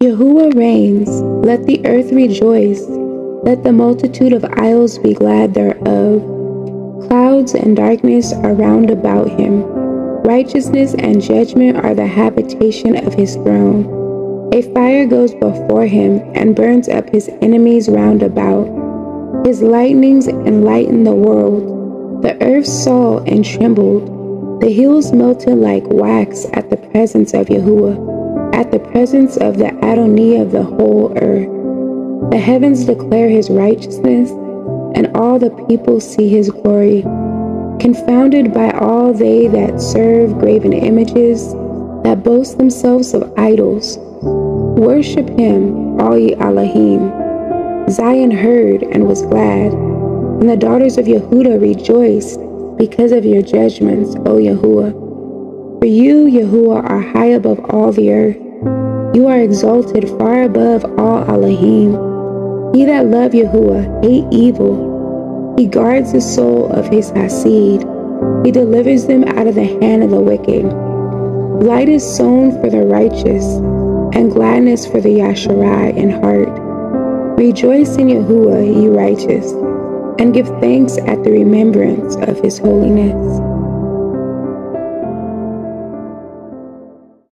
Yahuah reigns, let the earth rejoice, let the multitude of isles be glad thereof. Clouds and darkness are round about him. Righteousness and judgment are the habitation of his throne. A fire goes before him and burns up his enemies round about. His lightnings enlighten the world. The earth saw and trembled. The hills melted like wax at the presence of Yahuah, at the presence of the Adonai of the whole earth. The heavens declare his righteousness, and all the people see his glory. Confounded by all they that serve graven images, that boast themselves of idols, Worship him, all ye Elohim. Zion heard and was glad, and the daughters of Yehuda rejoiced because of your judgments, O Yahuah. For you, Yahuah, are high above all the earth. You are exalted far above all Elohim. He that love Yahuah hate evil. He guards the soul of his Hasid. He delivers them out of the hand of the wicked. Light is sown for the righteous and gladness for the Yasharai in heart. Rejoice in Yahuah, ye righteous, and give thanks at the remembrance of his holiness.